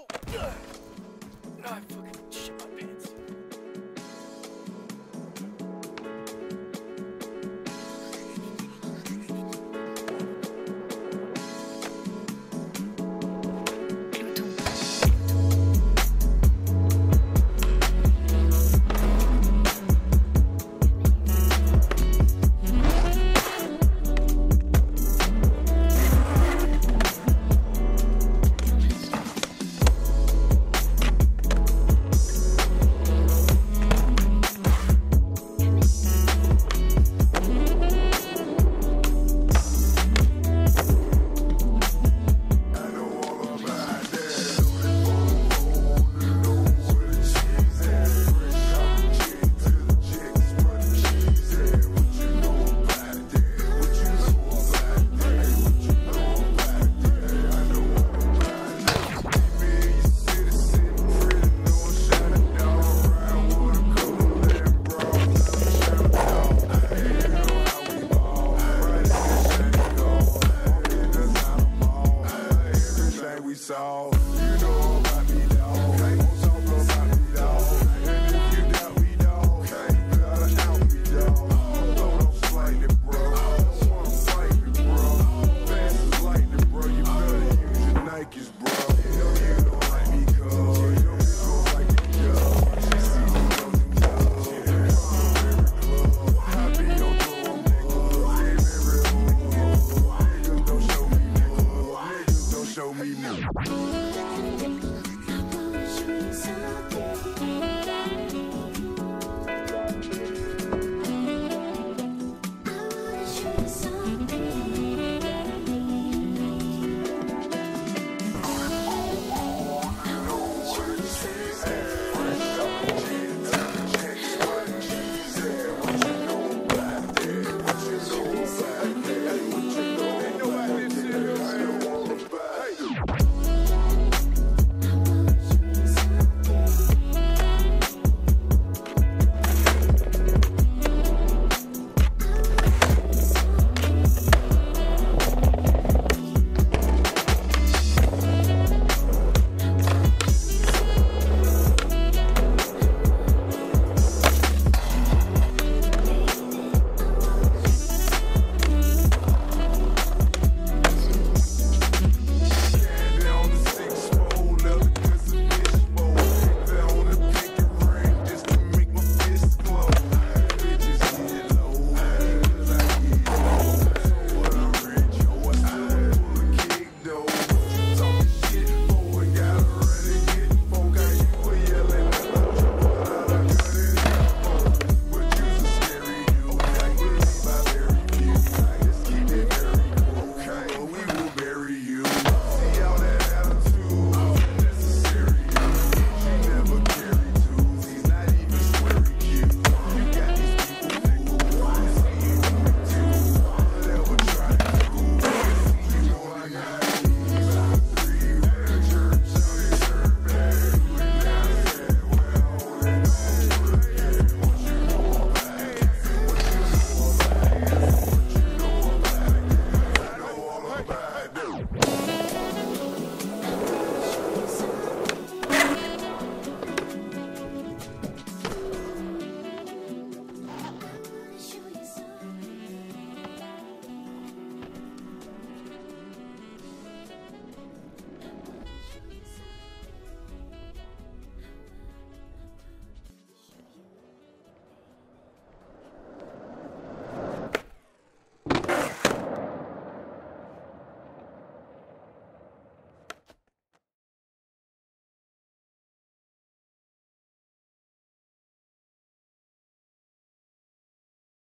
Oh! I fucking shit my pants. Saw.